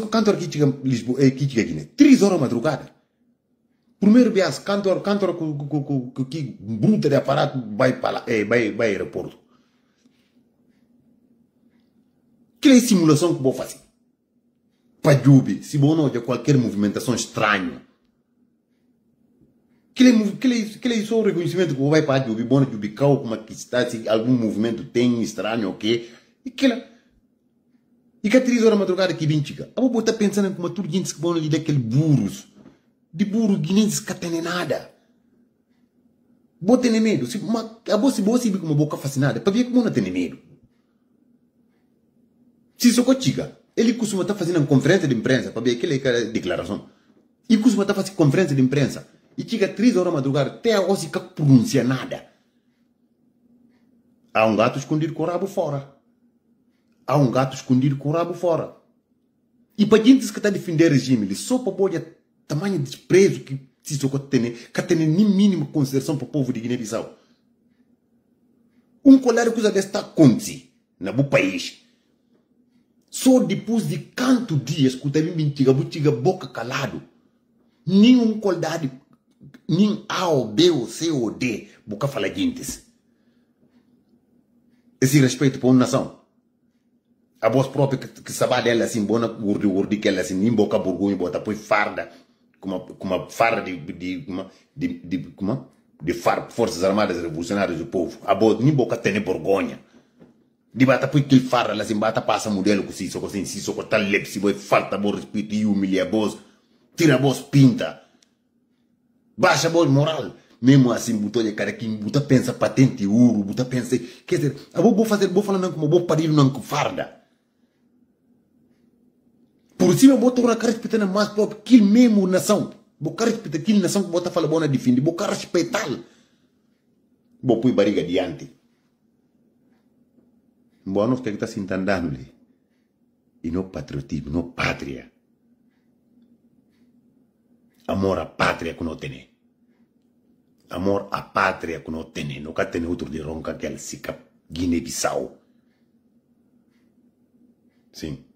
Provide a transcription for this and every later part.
que cantor aqui chega Lisboa, aqui chega Guiné, três horas madrugada. Primeiro vias, cantor, cantor que bruta de aparato vai para lá, eh, vai, vai aeroporto. Que é simulação que vou fazer? Para Jubi, se vou não qualquer movimentação estranha. Que é, que é, que é só o reconhecimento que vai para Jubi, bom Jubi, como que está, se algum movimento tem estranho ou okay? quê. E que lá, e que a três horas madrugada que vem chica. A boa está pensando como tudo gente que vão ali daquele burros. De burro guinenses que tem nada. Boa tem medo. Se, uma, a boa se boa se como boca fascinada. Para ver como não tem medo. Se isso chica. Ele costuma estar fazendo uma conferência de imprensa para ver aquela declaração. E costuma estar fazendo conferência de imprensa. E chega três horas madrugada até a hoje que pronuncia nada. Há um gato escondido com o rabo fora há um gato escondido com o rabo fora. E para gente que está a defender regime, ele só para bolha tamanho de desprezo que se tem, que tem nem mínima consideração para o povo de Guiné-Bissau. Um colar que usa desta acontece no país. Só depois de canto dias que eu mentira, butiga boca calado. Nenhum qualidade, nem A ou B ou C ou D, boca fala gente. Esse respeito para uma nação a voz própria que, que sabe dela assim, bona urdi urdi que ela assim, nem boca burgunho, bota põe farda, com uma, com uma farda de, de, uma, de, de, como, de far, Forças Armadas Revolucionárias do Povo. A boa, nem boca tem vergonha. De bata põe aquele farda, ela assim, bata passa modelo com assim, si, só com tal lep, se vai falta bom respeito e humilha voz, tira voz pinta. Baixa voz moral. Mesmo assim, botou de cara que buta pensa patente ouro, buta pensa, quer dizer, a vou fazer, vou falar como vou parir não com farda. Por cima, bota o respeitando mais próprio que mesmo nação. Boca respeita aquele nação que bota fala bona defende. Boca respeitar. Vou pôr barriga adiante. Boa nós que está se entendendo. E não patriotismo, não pátria. Amor à pátria que não tem. Amor à pátria que não tem. Nunca tem outro de ronca que se Guiné-Bissau. Sim.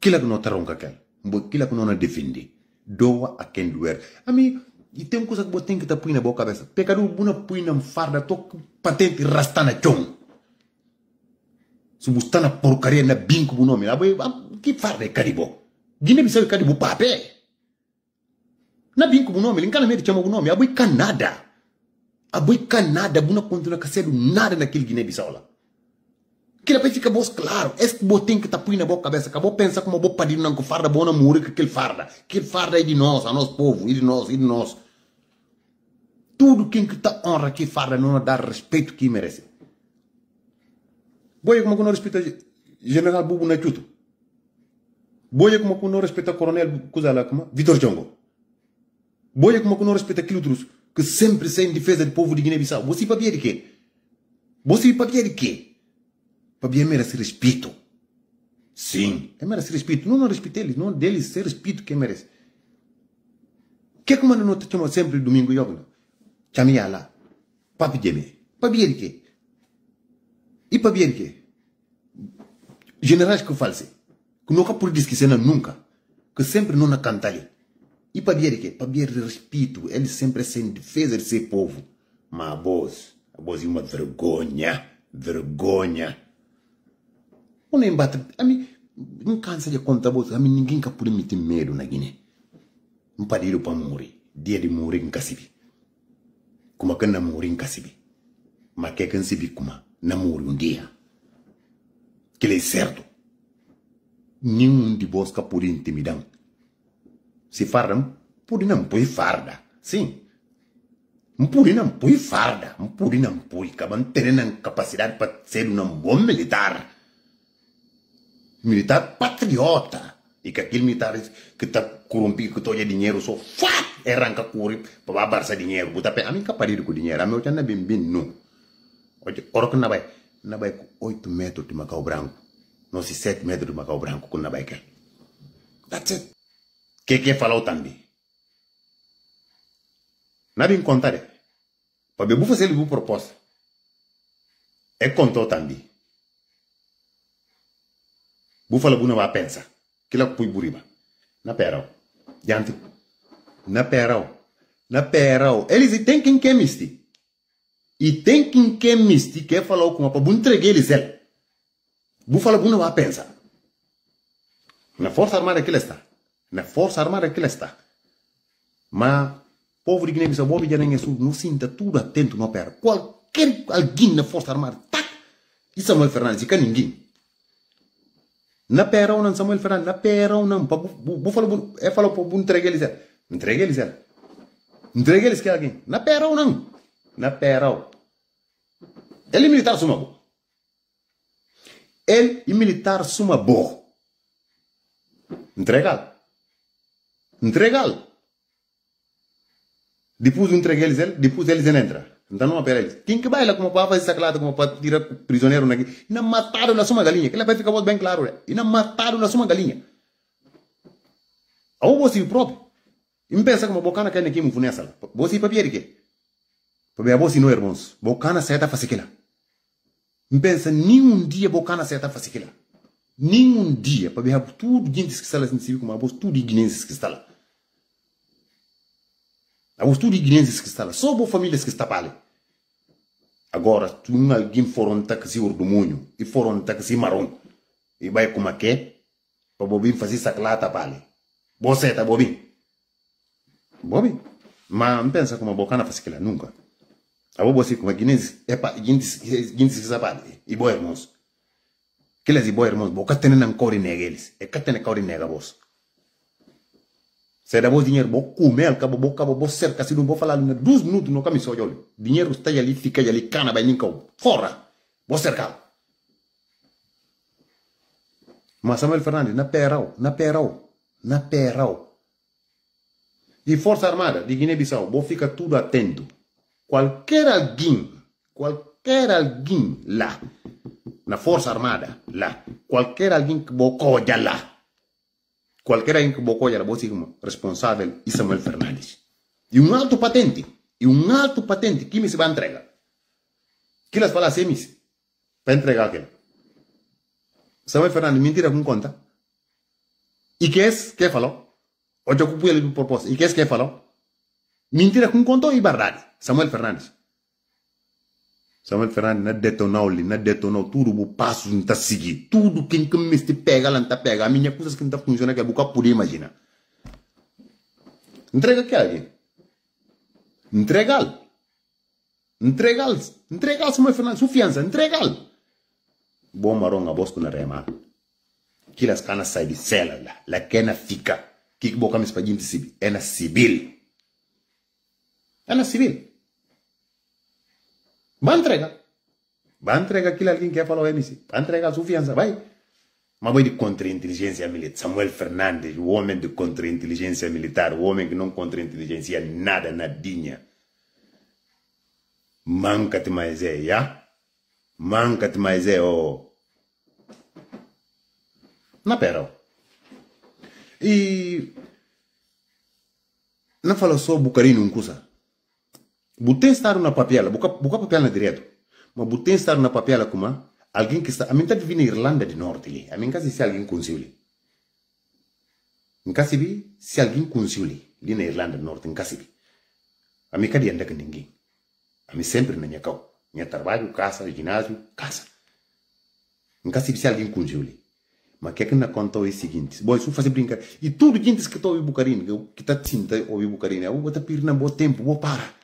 Kila no taronka kel mbo kila kuno na defende doa a ken duer ami e tem coisa que tem que tá põe na boa cabeça pecado buna põe na farda to patente rastana chong. Subustana porcaria na binco bu nome abo que farda é caribo guiné bissau caribo pape. Na binco bu nome linkana me chama bu nome abo canada abo canada buna continua casedo nada naquele guiné bissau lá que depois fica bom claro. Este botim que está põe na boa cabeça, acabou pensar como vou pedir não que farda boa na morrer que aquele farda. Aquele farda é de nós, a nosso povo, e de nós, e de nós. Tudo quem que está honra que farda não dá respeito que merece. Boia como que não respeita General Bubu Nachuto. Boia como que não respeita Coronel Kuzala, como Vitor Jongo. Boia como que não respeita aquilo que sempre sai em defesa do povo de Guiné-Bissau. Você papia de quê? Você papia de quê? Para merece respeito. Sim, é merece respeito. Não, não respeita eles, não deles, ser respeito que merece. Que como não te chama sempre domingo yoga? Chamia lá. Papi jeme. Papi de quê? E papi de quê? Generais que false. Que nunca por discussão nunca. Que sempre não na cantalha. E papi de quê? Papi de respeito. Ele sempre é em defesa de seu povo. Mas a voz, a voz é uma vergonha. Vergonha. Ami, não contar você, ami ninguém que pode meter medo na Guiné. Um padido para morrer, dia de morrer em não Cassibi. Mas que can sibi como não morrer um dia. Que é certo. Nenhum de vós que pode intimidar. Se farda, pode não põe farda. Sim. Não pode não põe farda. Não pode não põe. Acabam tendo capacidade para ser um bom militar militar patriota. E que aquele militar que está corrompido, que toja dinheiro, só fat, arranca curi para barça dinheiro. Buta pe, a mim caparido com dinheiro, a meu já não é bem bem, não. Olha, ora que não vai, não vai com 8 metros de Macau Branco. Não se 7 metros de Macau Branco, que não vai quer. That's it. Que que falou também? Não bem contar, para bebu fazer ele proposta. É contou também. Bufala buna va pensa. Kila pui buriba. Na perau. Diante. Na perau. Na perau. Eles têm quem quer misti. E tem quem quer misti que falou com a pa bun tregue eles el. Bufala pensa. Na força armada que ele está. Na força armada que ele está. Mas povo de Guiné-Bissau, Bobi Janengue Sul, não sinta tudo atento no opera. Qualquer alguém na força armada, tac, e Samuel Fernandes, e cá ninguém. Na pera ou não, Samuel Fernandes, na pera ou não, bu falo, é falou para entregue eles, entregue eles, entregue eles que alguém, na pera ou não, na pera ou. Ele militar suma bo. Ele militar suma bo. Entregá-lo. Entregá-lo. Depois entreguei eles, depois eles entram. Então não eles. Quem que vai lá como para fazer saclada, como para tirar prisioneiro aqui? E não mataram na sua galinha. Que ela vai ficar bem claro. Né? E não mataram na sua galinha. Ou você próprio. E pensa como bocana quer aqui me funessa lá. Você papier que? Para você não irmãos. Bocana certa faz. Me pensa nenhum dia bocana certa faz aquilo. Nenhum dia. Para ver tudo gente que está lá em civil como tudo guinenses que está lá. Os tudo guinenses que está lá. Só boas famílias que está ali. Agora, tu não alguém foram taxi urdumunho e foram taxi marrom. E vai como é que Para bobin fazer saclata ali. Você tá bobin. Bobin. Mas não pensa como a bocana faz aquilo nunca. A bobo assim como guinenses, é para guinenses que está ali. E boa irmãos. Que eles e boa irmãos, boca tem na cor. É que tem cor nega vos. Se dá dinheiro, vou comer, acabo, vou acabo, vou cerca, se não vou falar em dois minutos no caminho só olho. Dinheiro está ali, fica ali, cana, vai ninguém, fora, vou cercar. Mas Samuel Fernandes, na perau, na perau, na perau. E Força Armada de Guiné-Bissau, vou ficar tudo atento. Qualquer alguém, qualquer alguém lá, na Força Armada, lá, qualquer alguém que vou lá, qualquer um que bocou era botigmo responsável e Samuel Fernandes. E un alto patente, y un alto patente que me se vai entregar. Que elas falam assim, mis, para entregar aquele. Samuel Fernandes mentira com conta. ¿Y que es que falou? Hoje eu cumpri ele do propósito. E que é que falou? Mentira com conta e verdade. Samuel Fernandes. Samuel Fernandes na detonou ali, na detonou tudo o passo não está seguir. Tudo que me se pega, não pega. A minha coisa que não está funcionando que é boca por imagina. Entrega que alguém. Entrega-lo. Entrega-lo. Entrega-lo, Samuel Fernandes. Confiança, entrega-lo. Bom marrom a bosco na rema. Que as canas saem de cela lá. Que na fica. Que boca me espadinha de civil. É na civil. É na civil. Va a entregar. Va a entregar aquilo alguém que falou MC. Va a entregar a sua fiança. Vai. Mas vai de contra-inteligência militar. Samuel Fernandes, o homem de contra-inteligência militar, o homem que não contra-inteligência nada, nadinha. Manca-te mais é, já? Manca-te mais é, oh. Na pera. E. Não falou só Bucarino, um Buten estar na papel, buka, buka papel na direto. Mas buten estar na papel como alguém que está. A mim está vindo Irlanda do Norte ali. A mim quase se alguém conseguiu. Em Cassibi, se alguém conseguiu ali na Irlanda do Norte, em Cassibi. A mim cadê anda com ninguém. A mim sempre na minha cau. Minha trabalho, casa, ginásio, casa. Em Cassibi, se alguém conseguiu ali. Mas que é que na conta é o seguinte, bom, isso fazer brincar. E tudo gente que está ouvindo Bucarina, que está sentindo ouvindo Bucarina, eu vou te pedir na boa tempo, vou parar.